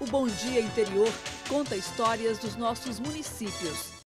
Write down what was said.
O Bom Dia Interior conta histórias dos nossos municípios.